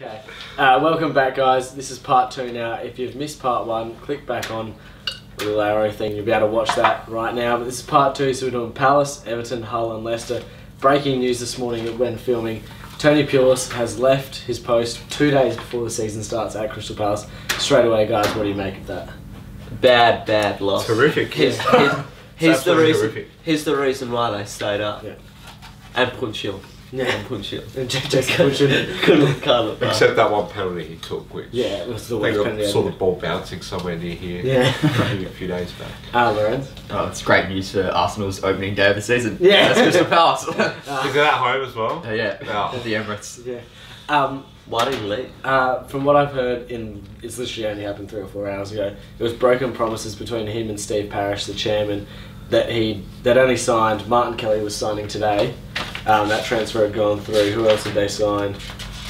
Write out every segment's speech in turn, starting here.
Okay. Uh, welcome back, guys. This is part two now. If you've missed part one, click back on the little arrow thing. You'll be able to watch that right now. But this is part two, so we're doing Palace, Everton, Hull, and Leicester. Breaking news this morning when filming. Tony Pulis has left his post two days before the season starts at Crystal Palace. Straight away, guys, what do you make of that? Bad, bad loss. Horrific. Here's, Yeah. here's, here's the reason. horrific. Here's the reason why they stayed up. Yeah. And Puncheon. Yeah. And Puncheon. And Jack Jackson Butcher. Couldn't can't look back. Except that one penalty he took, which Yeah, it was the worst think I penalty. saw the ball bouncing somewhere near here. Yeah. a few days back. Ah, Lorenz. Oh, it's great news for Arsenal's opening day of the season. Yeah. That's Crystal Palace. Ah. Is it at home as well? Uh, yeah, Oh. at the Emirates. Yeah. Um, Why did he leave? Uh, from what I've heard, in it's literally only happened three or four hours ago. It was broken promises between him and Steve Parish, the chairman, that he that only signed. Martin Kelly was signing today. Um, that transfer had gone through. Who else had they signed?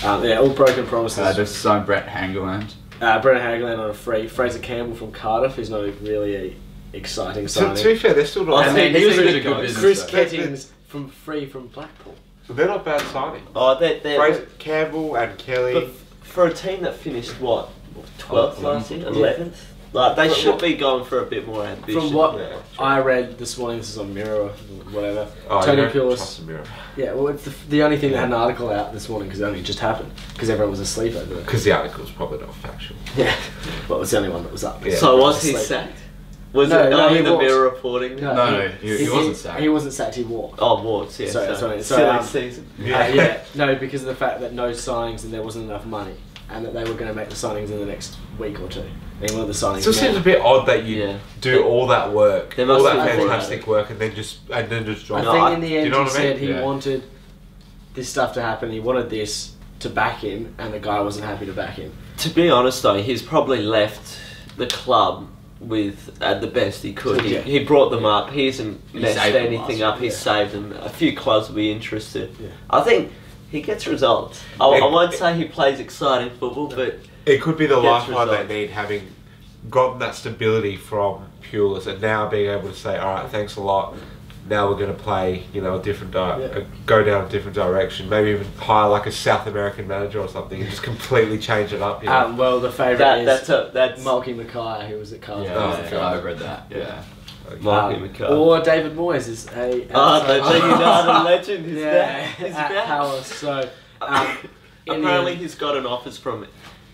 Um, yeah, all broken promises. Uh, just signed Brett Hangeland. Uh, Brennan Hagland on a free. Fraser Campbell from Cardiff. is not really a exciting To, signing. to be fair, they're still not. I and think then he was Chris- a good business, Chris though. Kettings from free from Blackpool. So they're not bad signing. Oh, they they Fraser Campbell and Kelly. but for a team that finished what twelfth last year, Yeah. eleventh. Like they should what- be going for a bit more ambition. From what Yeah, I read this morning, this is on Mirror or whatever. oh, Tony you don't Pulis. trust the mirror. Yeah, well, it's the, the only thing that had an article out this morning because it only just happened because everyone was asleep over it. Because the article article's probably not factual. Yeah, well, it was the only one that was up. Yeah. So was he sacked? Was No, it no, only the walked. mirror reporting? No, No, no, he- he wasn't sacked. He wasn't sacked. He walked. Oh, Wards, yeah. Sorry, so sorry, so, silly um, season. Uh, yeah, no, because of the fact that no signings and there wasn't enough money, and that they were going to make the signings in the next week or two. And one the signings. It still now- seems a bit odd that you Yeah. do all that work, There all must that be more fantastic work, and then just and then just I drop. No, think in the do you end know he what I said mean? he Yeah. wanted this stuff to happen. He wanted this to back him, and the guy wasn't happy to back him. To be honest, though, he's probably left the club with at the best he could. He, Yeah. he brought them up. He hasn't messed saved them anything last up. He year. saved them. A few clubs will be interested. Yeah. I think he gets results. I, I It- won't say he plays exciting football, but It could be the Gets lifeline results. they need, having gotten that stability from Pulis, and now being able to say, "All right, thanks a lot. Now we're going to play, you know, a different di- Yeah. uh, go down a different direction. Maybe even hire like a South American manager or something, and just completely change it up." You know? Um, well, the favourite that, is that's a that's Malky Mackay, who was at Cardiff. Yeah, Oh, yeah, okay. I read that. Yeah. Yeah. Marky Um, or David Moyes is a Ah, the, the United legend. He's yeah, back. He's at back. Palace. So um, in the Apparently, end- he's gotten offers from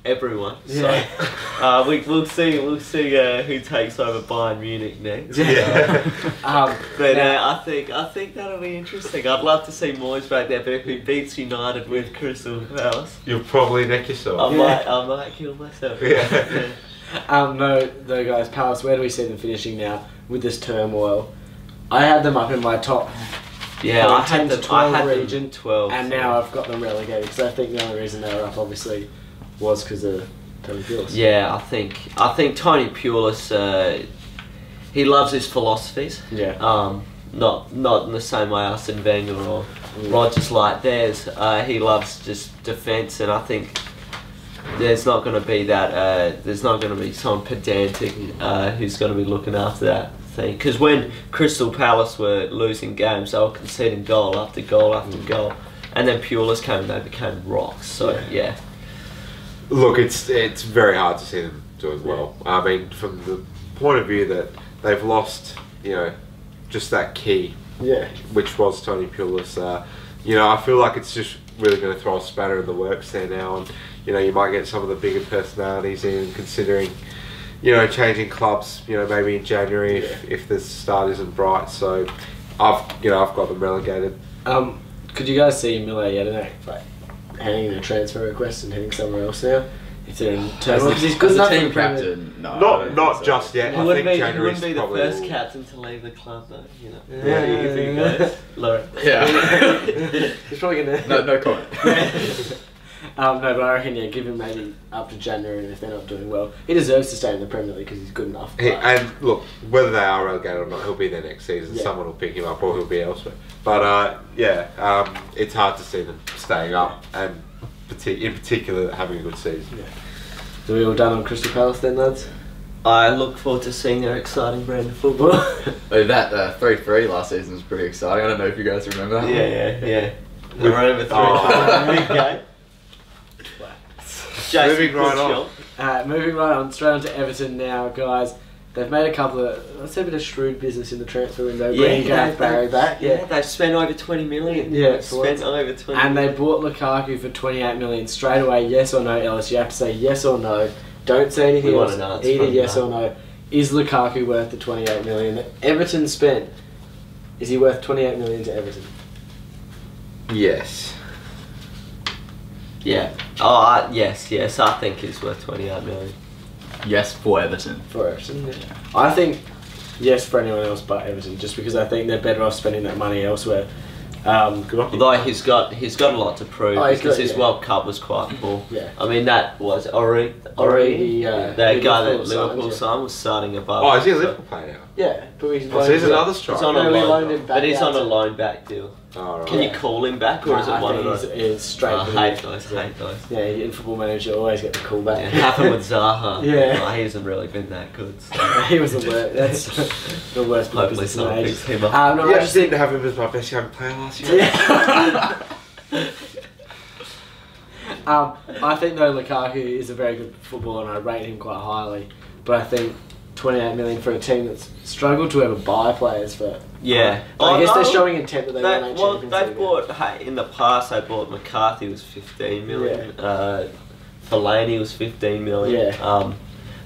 everyone. Yeah. So uh, we, we'll see. We'll see uh, who takes over Bayern Munich next. yeah. um, But now- uh, I think I think that'll be interesting. I'd love to see Moyes back there, but if he beats United with Crystal Palace, You'll probably neck I yourself. Yeah. might I might kill myself. Yeah. Um, no, though, guys, Palace, where do we see them finishing now with this turmoil? I had them up in my top, Yeah, I had to them, I 12 had them region, twelve, and so- now I've got them relegated because I think the only reason they were up, obviously, was because of Tony Pulis. Yeah, I think I think Tony Pulis, uh, he loves his philosophies. Yeah. Um, not not in the same way Arsene Wenger or Mm. Rodgers like theirs. Uh, he loves just defence, and I think there's not going to be that. Uh, there's not going to be some pedantic uh, who's going to be looking after that thing. Because when Crystal Palace were losing games, they were conceding goal after goal after Mm. goal, and then Pulis came, and they became rocks. So Yeah. yeah. Look, it's it's very hard to see them doing well. I mean, from the point of view that they've lost, you know, just that key Yeah. which was Tony Pulis. Uh, you know, I feel like it's just really going to throw a spanner in the works there now, and you know, you might get some of the bigger personalities in, considering, you know, changing clubs. You know, maybe in January if, if the start isn't bright. So, I've you know I've got them relegated. Um, could you guys see Mile Jedinak like handing in a transfer request and heading somewhere else now? If they're in turmoil, because he's good As a enough team for the Premier- captain, no. Not don't so. just yet. He I wouldn't think be, he January's wouldn't be the probably first will- captain to leave the club, though. You know. Yeah. you think guys, Lauren. Yeah. He's probably gonna. No, no comment. um, no, but I reckon yeah, give him maybe up to January, and if they're not doing well, he deserves to stay in the Premier League because he's good enough. He, and look, whether they are relegated or not, he'll be there next season. Yeah. Someone will pick him up, or he'll be elsewhere. But uh, yeah, um, it's hard to see them staying up, and in particular having a good season. So we all done on Crystal Palace then, lads? I look forward to seeing their exciting brand of football. Oh, that uh, 3-3 last season was pretty exciting. I don't know if you guys remember that. yeah, yeah, yeah. We're over three. Oh. Big game. Jason, Moving right on. Uh, moving right on, straight on to Everton now, guys. They've made a couple of, let's say, a bit of shrewd business in the transfer window, bringing Gareth they- Barry back. Yeah, they've spent over 20 million. Yeah, They've spent over 20 And they bought Lukaku for 28 million straight away. Yes or no, Ellis? You have to say yes or no. Don't say anything We else. want an answer Either yes that. or no. Is Lukaku worth the 28 million that Everton spent? Is he worth 28 million to Everton? Yes. Yeah. Oh, I, yes, yes. I think it's worth 28 million. Yes, for Everton. For Everton, yeah. I think yes for anyone else but Everton, just because I think they're better off spending that money elsewhere. Um, Good on you. Although he's got he's got a lot to prove Oh, because got- his yeah. World Cup was quite poor. yeah. I mean that was Ori Origi, uh, that who guy that Liverpool signed, yeah. signed was starting above. Oh, is he a Liverpool player now? Yeah, but he's, Oh, so he's another He's striker. on a No, we loan, loaned back but he's on a loan back deal. Oh, right. Can you call him back, or is Nah, it one I of those? he's, he's straight. I for hate the- those, hate those. Yeah, in football manager, you always get the call back. Yeah, it happened with Zaha. Yeah. Oh, he hasn't really been that good. So. he was the worst. That's the worst bit of Hopefully business in someone ages. picks him up. Um, no, Yeah, I I just just think didn't have him as my best young player last year. Yeah. um, I think though Lukaku is a very good footballer and I rate him quite highly. But I think 28 million for a team that's struggled to ever buy players for. Yeah. I Oh, guess they're showing intent that they, They, want well, they bought hey, in the past. They bought McCarthy was fifteen million. Uh, Fellaini was fifteen million. Yeah. Um,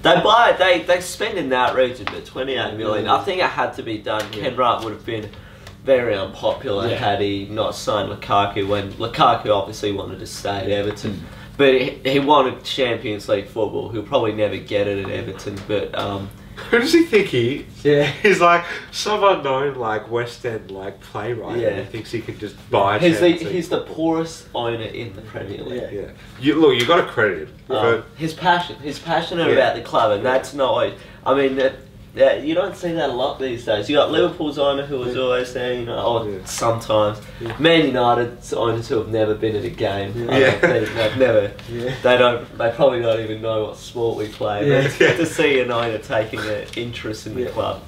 they buy they they spend in that region, but twenty eight million. Mm. I think it had to be done. Yeah. Kenwright would have been very unpopular Yeah. had he not signed Lukaku. When Lukaku obviously wanted to stay at Everton. But he, he wanted Champions League football. He'll probably never get it at Everton. But um, Who does he think he is? Yeah. He's like some unknown like West End like playwright. Yeah. He thinks he can just buy. he's the he's the poorest owner in the Premier League. Yeah. Yeah. You, look, you got to credit him. Um, his passion, he's passionate Yeah. about the club, and that's not. I mean, that, that, you don't see that a lot these days. You got Liverpool's owner who was Yeah. always there, you know, or Yeah. sometimes. Yeah. Man United's owners who have never been at a game. Yeah. don't think they've never. Yeah. They don't. They probably don't even know what sport we play. Yeah. But it's good to see an owner taking an interest in the club.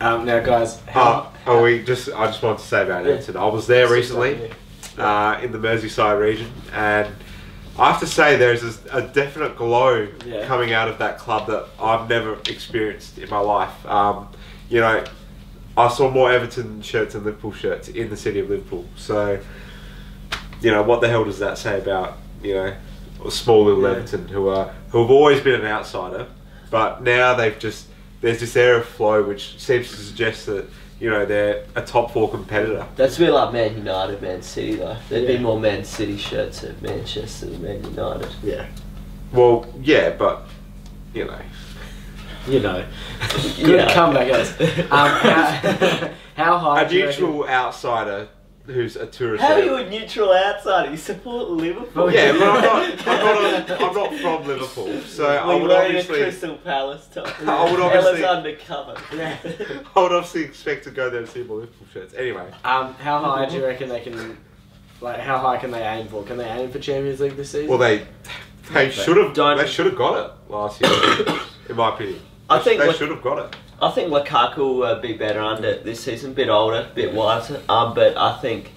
Um, now, guys, Uh, how? oh, we just. I just wanted to say about Yeah. Everton. I was there recently. uh, in the Merseyside region, and I have to say there's a, a definite glow Yeah. coming out of that club that I've never experienced in my life. Um, you know, I saw more Everton shirts and Liverpool shirts in the city of Liverpool. So, you know, what the hell does that say about you know a small little Yeah. Everton who are who have always been an outsider, but now they've just there's this air of flow which seems to suggest that you know they're a top four competitor. That's a bit like Man United, Man City though. There'd Yeah. be more Man City shirts at Manchester than Man United. Yeah. Well, yeah, but you know, You know. Good Yeah. comeback, guys. Um, how, how high? a do you reckon- neutral outsider who's a tourist. How are you a neutral outsider? You support Liverpool. Yeah, but I'm not. I'm not, a, I'm not from Liverpool, so I we would wearing a obviously. Crystal Palace top. I would Ella's obviously- undercover. Yeah. I would obviously expect to go there and see more Liverpool shirts. Anyway, Um, how high do you reckon they can? Like, how high can they aim for? Can they aim for Champions League this season? well they they should have Don't- they should have got it last year, in my opinion. I They- think they should have got it. I think Lukaku will uh, be better under this season. a Bit older, a bit wiser. Um, but I think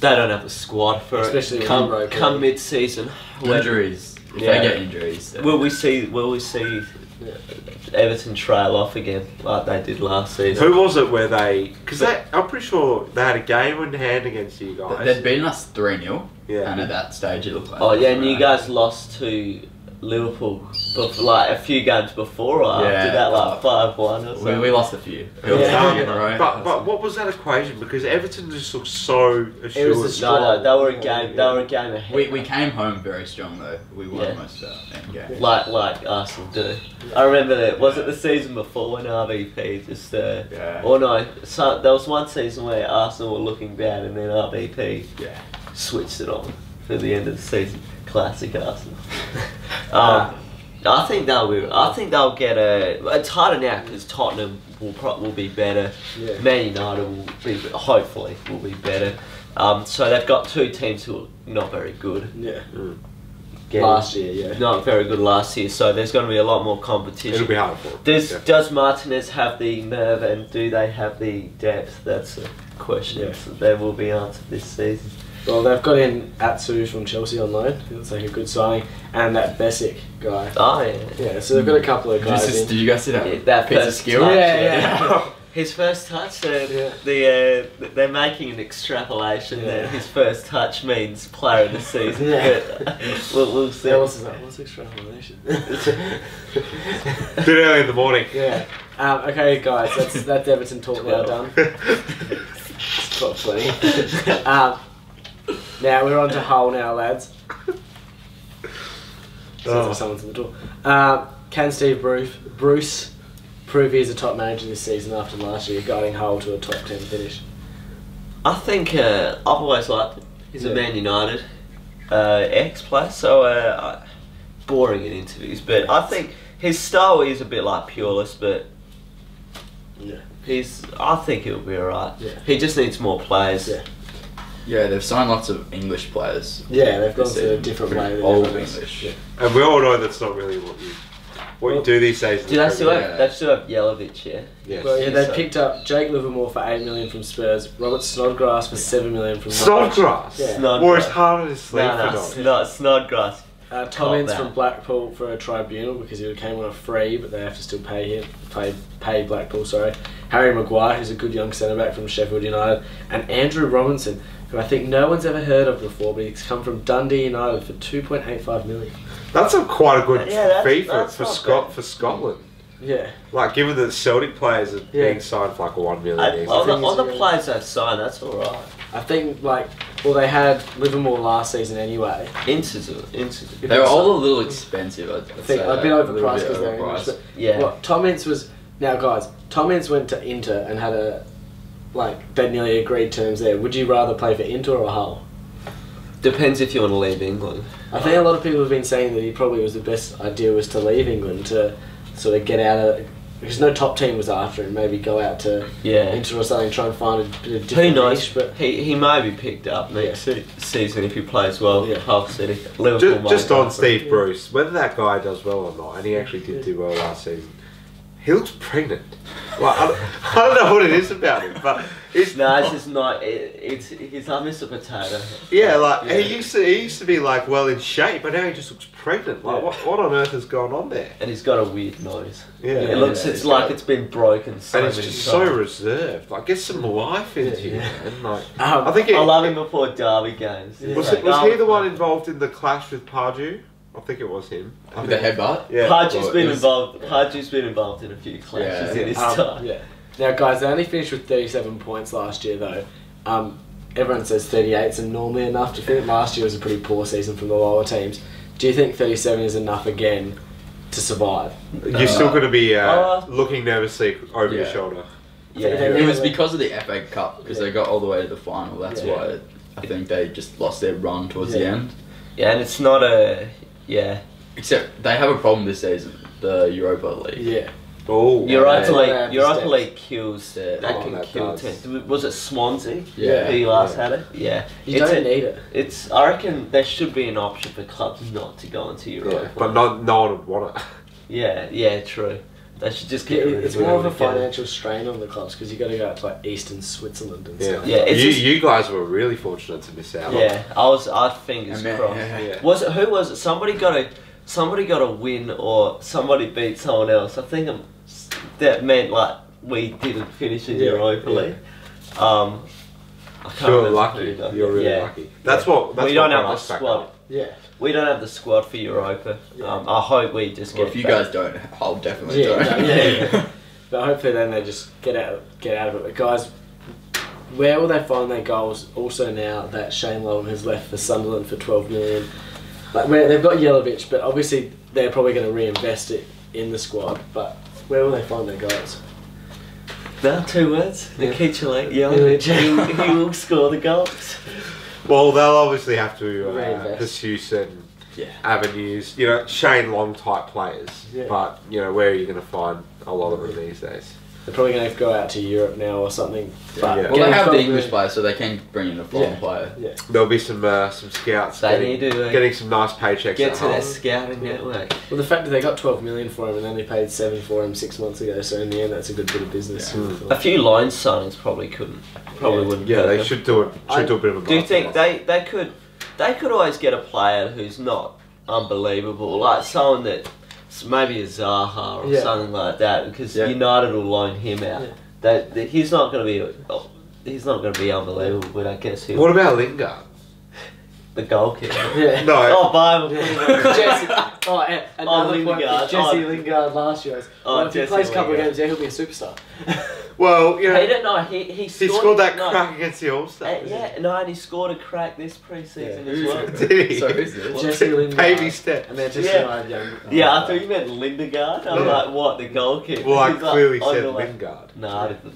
they don't have a squad for Especially it. Come, come mid-season. Injuries. If Yeah. they get injuries, then- Will we see? Will we see Yeah. Everton trail off again like they did last season? Who was it where they? Because I'm pretty sure they had a game in hand against you guys. They'd beaten us 3 0, Yeah. and at that stage it looked like. Oh yeah, and you guys lost to Liverpool, bef- like a few games before or after Yeah. that, like five one or We, something. we lost a few. We Yeah. lost a few in a row. but but what was that equation? Because Everton just looked so assured. It was a no, no, they were a game. They were a game ahead. we, we came home very strong though. We won Yeah. most of our games. like like Arsenal do. I remember that. Was it the season before when RVP just? Uh, Yeah. Or no, so, there was one season where Arsenal were looking bad, and then RVP Yeah. switched it on for the end of the season. Classic Arsenal. um, I think they'll be. I think they'll get a. It's harder now because Tottenham will pro- will be better. Yeah. Man United will be hopefully will be better. Um, so they've got two teams who are not very good. Yeah. Getting- Last year, yeah. Not very good last year. So there's going to be a lot more competition. It'll be hard for them. Does Yeah. does Martinez have the nerve and do they have the depth? That's a question Yeah. that will be answered this season. Well, they've got in Atsu from Chelsea on loan. He looks like a good signing, and that Besic guy. Oh yeah. Yeah, so they've got a couple of Did you, guys. just, in. did you guys see that? Yeah, that piece of first skill? touch, Yeah, yeah. His first touch, uh, Yeah. the uh, they're making an extrapolation Yeah. that his first touch means player of the season. Yeah. But we'll, we'll see. Yeah, what's that? What's extrapolation? Bit early in the morning. yeah. Um, okay, guys, that's that's Everton talk now done. It's got plenty. um, now we're on to Hull now, lads. Sounds Oh. like someone's in the door. Um, can Steve Bruce, Bruce prove he's a top manager this season after last year, guiding Hull to a top 10 finish? I think uh, I've always liked him. He's Yeah. a Man United uh, ex player, so uh, boring in interviews. But I think his style is a bit like Pulis, but Yeah. he's. I think he'll be alright. Yeah. He just needs more players. Yeah. Yeah, they've signed lots of English players. Yeah, they've gone to a different Pretty way. than old everyone. English. Yeah. And we all know that's not really what you what you do these days. Do they still have? Yeah. They still have Jelavic, yeah. Yes. Well, yeah, they So- picked up Jake Livermore for eight million from Spurs, Robert Snodgrass for seven million from Norwich. Snodgrass. Yeah. Snodgrass. Or it's harder to sleep No, for no, not. Snodgrass. Uh, Tom Ince from Blackpool for a tribunal because he came on a free, but they have to still pay him. Pay, pay Blackpool, sorry. Harry Maguire, who's a good young centre back from Sheffield United, and Andrew Robertson, who I think no one's ever heard of before, but he's come from Dundee United for two point eight five million. That's a quite a good Yeah, that's- fee for, that's for not Scot bad. for Scotland. Yeah, Like given that Celtic players are Yeah. being signed for like a one million. I, each. on, the, thing on the really- players they've signed, that's alright. I think like well they had Livermore last season anyway. Inces, Inces. They were all a little expensive. I'd, I think a bit overpriced because they're English. But Yeah. Well, Tom Ince was now, guys. Tom Ince went to Inter and had a like they nearly agreed terms there. Would you rather play for Inter or Hull? Depends if you want to leave England. I think a lot of people have been saying that he probably was the best idea was to leave England to sort of get out of because no top team was after him. Maybe go out to Yeah. Inter or something, try and find a bit of Who knows? niche. But he, he may be picked up next se- season if he plays well. Yeah. Hull City. Liverpool just, just on for it. Steve Bruce, whether that guy does well or not, and he actually did do well last season. He looks pregnant. Like I don't, I don't know what it is about him, but it's No, it's just not. It, it's he's like Mr. Potato. Yeah, like Yeah. he used to. He used to be like well in shape, but now he just looks pregnant. Like Yeah. what, what on earth has gone on there? And he's got a weird nose. Yeah, it looks. yeah, it's like got- it's been broken so and it's just so reserved. Like get some life into you, Yeah. man. Like um, I think it, I love him before derby games. Yeah. Was, like, was oh, he the one involved in the clash with Pardew? I think it was him. I With the think- headbutt? Yeah. Pardew's Well, been it was- involved. Pardew's been involved in a few clashes Yeah. in his Um, time. yeah. Now, guys, they only finished with 37 points last year, though. Um, everyone says 38 is normally enough to finish. Last year was a pretty poor season from the lower teams. Do you think 37 is enough again to survive? You're still going to be uh, Uh, looking nervously over your Yeah. shoulder. Yeah. They- It was because of the FA Cup, because Yeah. they got all the way to the final. That's Yeah. why I think they just lost their run towards the Yeah. end. Yeah, and it's not a. Yeah. Except they have a problem this season, the Europa League. Yeah. Oh, Europa yeah. League, Yeah. Europa League kills. Yeah. Uh, that Oh, can that kill does. teams. Was it Swansea? Yeah. Who last Yeah. had it? Yeah. You it's don't a- need it. It's. I reckon there should be an option for clubs not to go into Europa. yeah, but not, no one would want it. Yeah. Yeah. True. They should just Yeah, get rid it's it more of a financial strain on the clubs because you got to go out to like Eastern Switzerland and Yeah, stuff. Yeah, it's you, just- you guys were really fortunate to miss out. on Yeah, I was. I fingers And man- crossed. yeah. Yeah. Was it who was it? Somebody got a somebody got a win or somebody beat someone else. I think um, that meant like we didn't finish in Yeah, Europa yeah. League. Um, I can't You're lucky. You're really Yeah. lucky. That's what. That's we what don't have got the us squad. Up. Yeah. We don't have the squad for Europa. Yeah. Um, I hope we just Well, get. if you back. guys don't, I'll definitely Yeah, don't. no, yeah. But hopefully then they just get out get out of it. But guys, where will they find their goals? Also now that Shane Long has left for Sunderland for twelve million. Like where they've got Jelavic, but obviously they're probably going to reinvest it in the squad. But where will they find their goals? No, two words. Yeah. Nikita Lake, Jelavic. he, he will score the goals. Well, they'll obviously have to uh, pursue certain Yeah. avenues. You know, Shane Long type players. Yeah. But you know, where are you going to find a lot of them these days? They're probably going to go out to Europe now or something. But Yeah. Well, they have the English million- players, so they can bring in a foreign Yeah. player. Yeah. There'll be some uh, some scouts They getting, need to, uh, getting some nice paychecks. Get at to home. their scouting network. Well, the fact that they got 12 million for him and only paid seven for him six months ago, so in the end, that's a good bit of business. Yeah. A few line signings probably couldn't, probably Yeah. wouldn't. Yeah, they them. should do it. Should I- do a bit of a. Do you think they they could they could always get a player who's not unbelievable, like someone that s- maybe a Zaha or Yeah. something like that, because Yeah. United will loan him out. Yeah. That, that he's not going to be oh, he's not going to be unbelievable, but I guess he'll What about Lingard? The goalkeeper. Yeah. No. Oh, buy him. Jesse, oh, and another point Lingard. is Jesse Oh. Lingard last year. Oh, well, if he Jesse plays a couple of games, yeah, he'll be a superstar. Well, you know, He didn't know he he he scored, scored that no, crack against the All uh, Stars. yeah, no, and he scored a crack this preseason Yeah. as well. Did he? So who's this? Jesse Lingard. Baby steps. And then just Yeah. United young. Yeah, I thought you meant Lindegaard. I'm Yeah. like, what, the goalkeeper? Well, I He's like, clearly on said the way- Lingard. No, I didn't.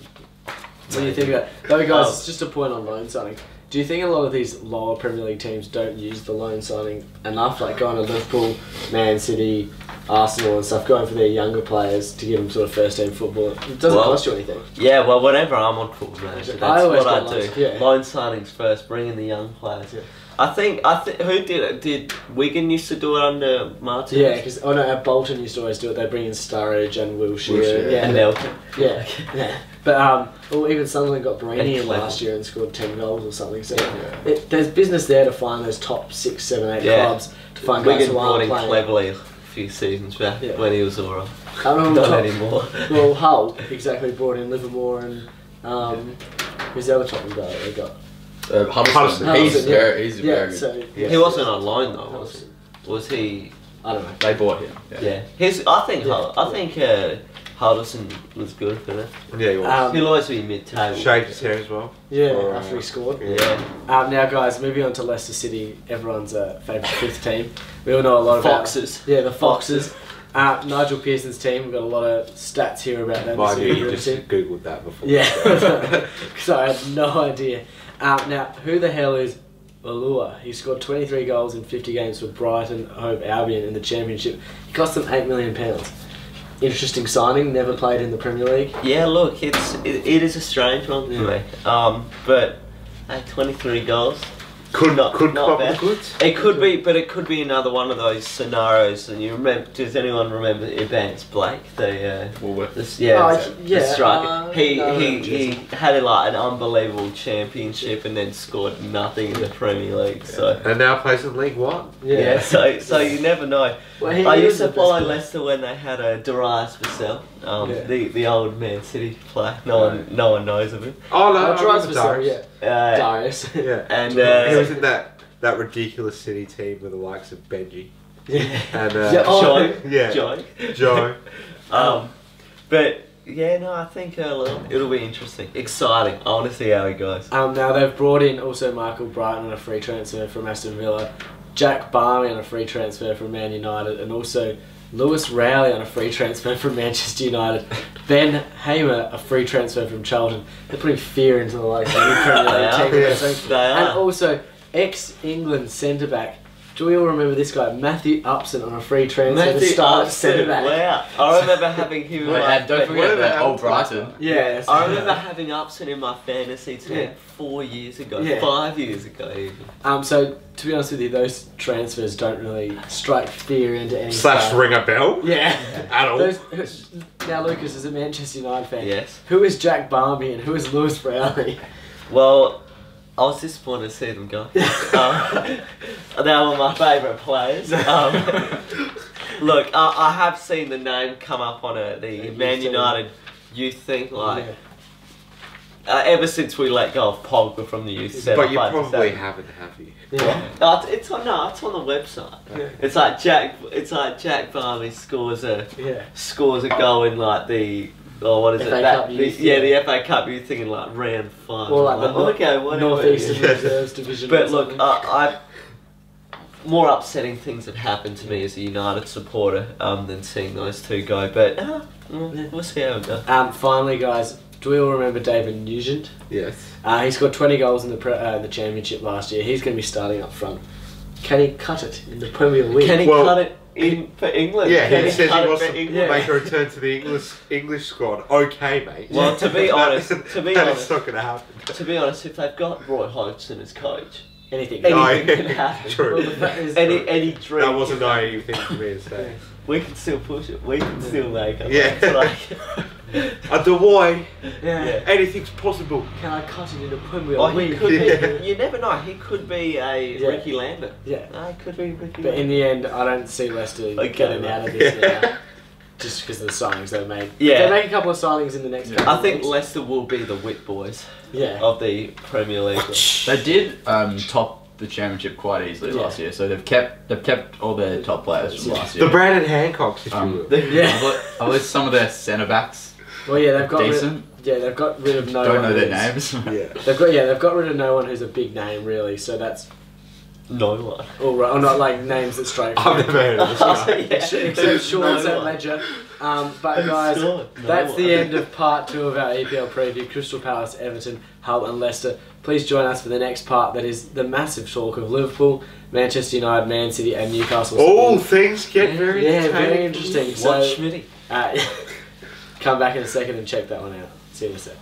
When you think about though, guys, Oh. it's just a point on loan signing. Do you think a lot of these lower Premier League teams don't use the loan signing enough, like going to Liverpool, Man City, Arsenal, and stuff, going for their younger players to give them sort of first team football? It doesn't Well, cost you anything. Yeah, well, whenever I'm on football manager, I that's always what I do. loans, yeah. Loan signings first, bring in the young players. Yeah. I think I think who did it? Did Wigan used to do it under Martin? Yeah, because oh no, uh, Bolton used to always do it. They bring in Sturridge and Wilshire. Wilshere. Yeah, and Elton. yeah, yeah. But um, well, even Sunderland got Borini in last year and scored ten goals or something. So Yeah. it, there's business there to find those top six, seven, eight Yeah. clubs to find guys Wigan who brought are in playing. Cleverley a few seasons back Yeah. when he was alright. I remember Not top- anymore. Well, Hull exactly brought in Livermore and um, who's the other Tottenham guy they got? Uh, Huddlestone. Huddlestone, He's yeah. very, he's yeah, very good. so he wasn't on loan though, was he? Was he? I don't know. They bought him. Yeah. His. I think. Yeah. Hull- I think. Uh, Huddlestone was good for that. Yeah, he was. Um, He'll always be mid-table. Shaved his hair as well. Yeah, Or, after he scored. Yeah. Um, now, guys, moving on to Leicester City, everyone's uh, favourite fifth team. We all know a lot about Foxes. Yeah, the Foxes. Uh, Nigel Pearson's team. We've got a lot of stats here about them. Mind This you, is a you good just team. googled that before. Yeah, because I had no idea. Um, now, who the hell is Ulloa? He scored 23 goals in 50 games for Brighton Hove Albion in the Championship. He cost them eight million pounds. Interesting signing. Never played in the Premier League. Yeah, look, it's it, it is a strange one for Yeah. me. Um, but hey, 23 goals. Could Not- could not come up with. It could be, but it could be another one of those scenarios. And you remember? Does anyone remember Evans Blake? The uh, Woolworth. this, yeah, Oh, the yeah, striker. uh, he no, he no, he had like an unbelievable championship and then scored nothing in the Premier League. So And now plays in League One. yeah, so so you never know. Well, he I is used to follow. Leicester when they had a Darius Vassell, um, Yeah. the the old Man City player. No one no one knows of him. Oh no, Uh, I Darius remember Darius. yeah. Uh, Darius. Yeah. And, he uh, was in that that ridiculous City team with the likes of Benji yeah. and uh, Yeah, oh, Joe, yeah, Joe. Joe. Um, but yeah, no, I think uh, it'll, it'll be interesting, exciting. I want to see how it goes. Um, now they've brought in also Marc Albrighton on a free transfer from Aston Villa, Jack Barmby on a free transfer from Man United, and also Lewis Rowley on a free transfer from Manchester United. Ben Hamer a free transfer from Charlton. They're putting fear into the likes of the Premier League are. team. Yes. They are. And also ex-England centre back. Do we all remember this guy, Matthew Upson, on a free transfer to start Upson, centre back? wow! I remember having him. in Wait, my and don't forget whatever that old Brighton. Yeah, I remember having Upson in my fantasy team Yeah. four years ago, Yeah. five years ago even. Um, so to be honest with you, those transfers don't really strike fear into any Slash side. ring a bell. Yeah. At all. Those, now, Lucas is a Manchester United fan. Yes. Who is Jack Barmby and who is Lewis Rowley? Well, I was disappointed to see them go. um, they were my favourite players. Um, look, I, I have seen the name come up on a, the youth Man. United youth thing, like Yeah. uh, ever since we let go of Pogba from the youth set. But you I played for probably haven't, have you? Yeah. No, it's, it's on no, it's on the website. Yeah. It's like Jack. It's like Jack Barmby scores a Yeah. scores a goal in like the. Oh, what is FA it? That, Cup the, youth, yeah, yeah. the FA Cup. You're thinking like round five. Or like the I'm Nor- okay, whatever. Northeastern Yeah. Reserves Division. or But look, something. uh, I more upsetting things have happened to me as a United supporter um, than seeing those two go. But uh, we'll see how it goes. um, finally, guys, do we all remember David Nugent? Yes. Uh, he scored 20 goals in the pre- uh, the championship last year. He's going to be starting up front. Can he cut it in the Premier League? Can he Well, cut it in for England? Yeah, he says he wants to England? make a return to the English English squad. Okay, mate. Well, to be honest- to be that honest- is not going to happen. To be honest, if they've got Roy Hodgson as coach, Anything. anything No, can happen. true. Well, the fact Any any dream. That was a can happen. naive thing for me to say. We can still push it. We can still make it. Yeah. It's like, Under why Yeah. Yeah. anything's possible. Can I cut it in the Premier oh, he League? could Yeah. be. You never know. He could be a Yeah. Ricky Lambert. Yeah. No, he could be Ricky. But in the end, I don't see Leicester Okay, getting out of this Yeah. now. Just because of the signings they've made. Yeah. They make a couple of signings in the next Yeah. I think weeks. Leicester will be the Wit boys Yeah. of the Premier League. They did um, top the championship quite easily Yeah. last year, so they've kept they've kept all their top players from last year. The. Brandon Hancocks, if Um, you will. Yeah. I believe- I some of their centre backs Well, yeah, they've got decent. Rid, yeah, they've got rid of no. Don't one know their who's- names. Yeah. They've got yeah, they've got rid of no one who's a big name really. So that's No one. all right. Or not like names that strike. I've never heard of this guy. Yeah. Except Sean No St. Ledger. Um, but guys, no that's the end of part two of our EPL preview. Crystal Palace, Everton, Hull, and Leicester. Please join us for the next part. That is the massive talk of Liverpool, Manchester United, Man City, and Newcastle. All things get very yeah, very entertaining. interesting. So Watch Schmitty. uh, come back in a second and check that one out. See you in a sec.